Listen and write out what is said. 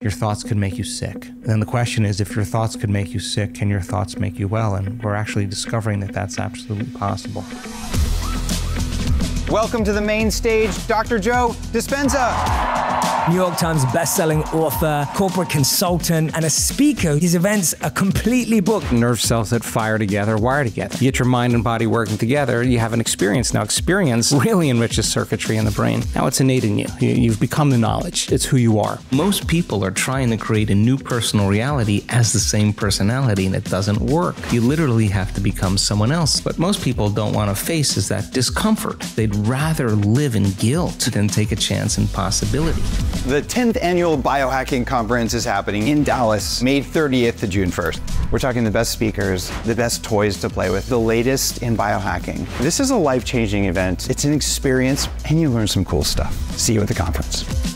your thoughts could make you sick. And then the question is if your thoughts could make you sick, can your thoughts make you well? And we're actually discovering that that's absolutely possible. Welcome to the main stage, Dr. Joe Dispenza. New York Times best-selling author, corporate consultant, and a speaker. His events are completely booked. Nerve cells that fire together wire together. You get your mind and body working together, you have an experience. Now, experience really enriches circuitry in the brain. Now it's innate in you. You've become the knowledge. It's who you are. Most people are trying to create a new personal reality as the same personality, and it doesn't work. You literally have to become someone else. What most people don't want to face is that discomfort. They'd rather live in guilt than take a chance in possibility. The 10th annual biohacking conference is happening in Dallas, May 30th to June 1st. We're talking the best speakers, the best toys to play with, the latest in biohacking. This is a life changing event. It's an experience, and you learn some cool stuff. See you at the conference.